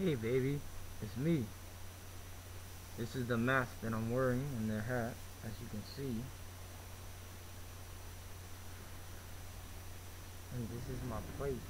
Hey baby, it's me. This is the mask that I'm wearing and the hat, as you can see. And this is my plate.